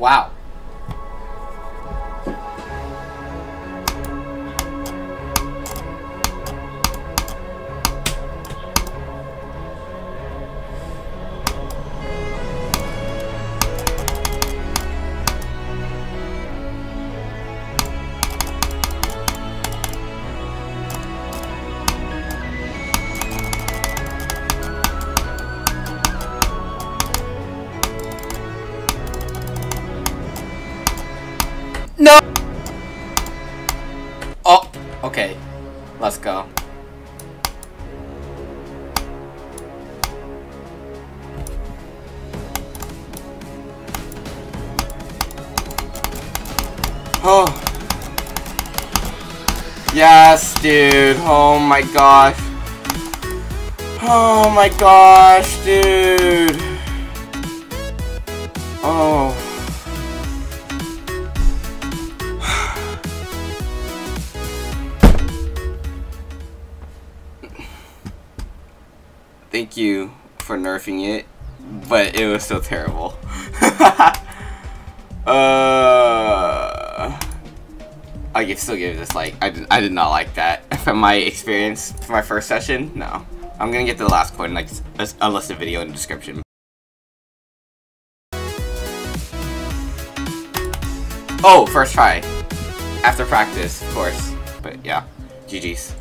Wow. No! Oh, okay. Let's go. Oh. Yes, dude. Oh my gosh. Oh my gosh, dude. Thank you for nerfing it, but it was still terrible. uh, I can still give this like I did, I did not like that from my experience for my first session. No, I'm gonna get to the last coin like a listed video in the description. Oh, first try after practice, of course. But yeah, GG's.